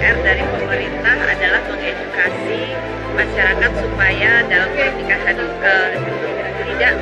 PR dari pemerintah adalah mengedukasi masyarakat supaya dalam pernikahan eh, tidak